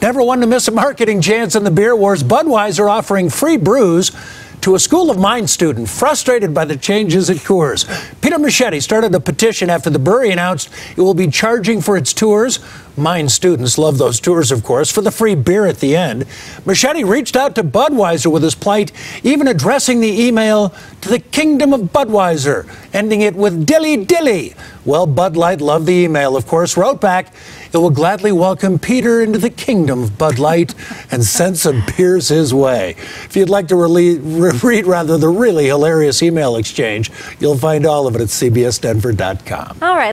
Never one to miss a marketing chance in the beer wars. Budweiser offering free brews to a School of Mines student frustrated by the changes at Coors. Peter Moschetti started a petition after the brewery announced it will be charging for its tours. Mine students love those tours, of course, for the free beer at the end. Moschetti reached out to Budweiser with his plight, even addressing the email to the Kingdom of Budweiser, ending it with dilly dilly. Well, Bud Light loved the email, of course, wrote back, it will gladly welcome Peter into the kingdom of Bud Light and send some beers his way. If you'd like to re- read rather the really hilarious email exchange, you'll find all of it at cbsdenver.com. All right.